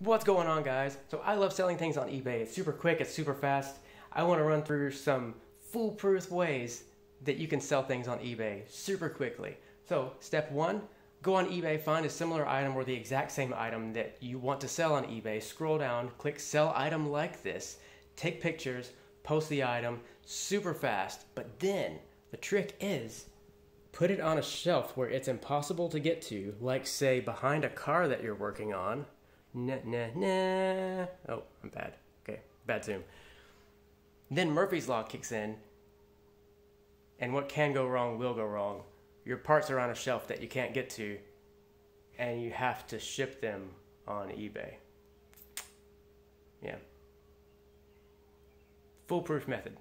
What's going on, guys? So, I love selling things on eBay. It's super quick, it's super fast. I want to run through some foolproof ways that you can sell things on eBay super quickly. So, step one go on eBay, find a similar item or the exact same item that you want to sell on eBay, scroll down, click sell item like this, take pictures, post the item super fast. But then the trick is put it on a shelf where it's impossible to get to, like, say, behind a car that you're working on. Nah, nah, nah. Oh, I'm bad. Okay, bad zoom. Then Murphy's Law kicks in, and what can go wrong will go wrong. Your parts are on a shelf that you can't get to, and you have to ship them on eBay. Yeah. Foolproof method.